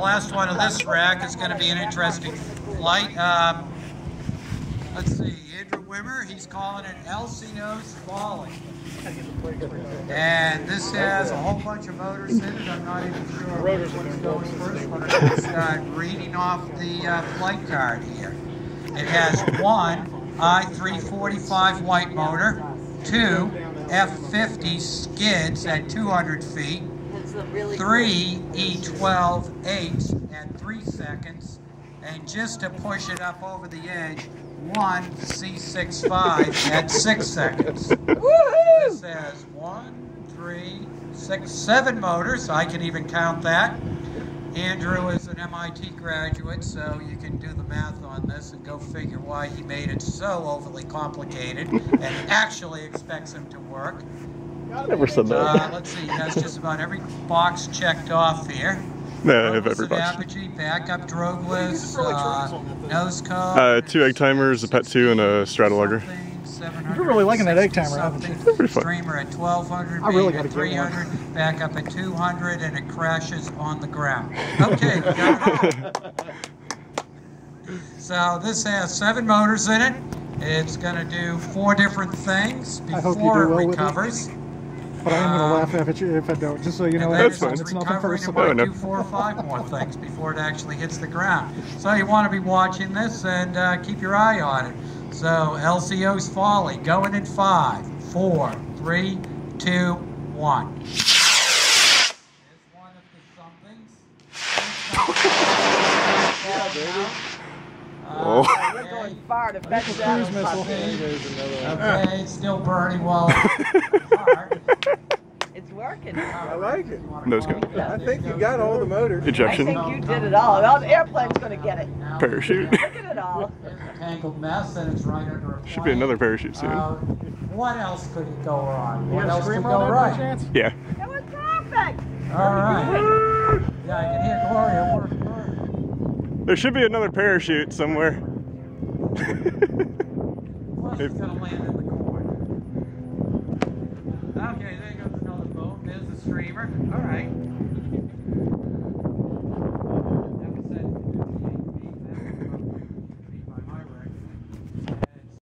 last one of this rack is going to be an interesting flight. Um, let's see, Andrew Wimmer, he's calling it Elsinores Folly. And this has a whole bunch of motors in it. I'm not even sure which one's going first, but I'm start reading off the uh, flight card here. It has one I-345 white motor, two F-50 skids at 200 feet, three E12 eights at three seconds, and just to push it up over the edge, one C65 at six seconds. This has one, three, six, seven motors. I can even count that. Andrew is an MIT graduate, so you can do the math on this and go figure why he made it so overly complicated and actually expects him to work. I never said that. Uh, let's see, he has just about every box checked off here. no, I have Roadless every box. apogee, backup drogeless, uh, nose cone. Uh, two egg timers, a pet two, and a stratologger. You've been really liking that egg timer, haven't you? Pretty fun. Streamer at 1200, I really gotta at one. 300, back up at 200, and it crashes on the ground. Okay, we got it all. So this has seven motors in it. It's going to do four different things I hope you before do well it with it. recovers. But I am Um, going to laugh if, it, if I don't, just so you know. That's fine. it's nothing personal. do four or five more things before it actually hits the ground. So you want to be watching this and uh, keep your eye on it. So LCO's Folly going in five, four, three, two, one. Here's one of the somethings. Oh. Uh, We're okay. going far to fetch Cruise that. missile. Okay, it's still burning while it's working. I like it. Nose cone. I think you got all the motors. Ejection. I think you did it all. Well, the airplane's going to get it. Parachute. Look at it all. Tangled mess and it's right under a Should be another parachute soon. Uh, what else could it go wrong? What else could go on there by right? Yeah. That was perfect. All right. Yeah, I can hear Gloria work. work. There should be another parachute somewhere. Plus, it's gonna land in the corner. Okay, there goes another boat. There's the streamer. All right.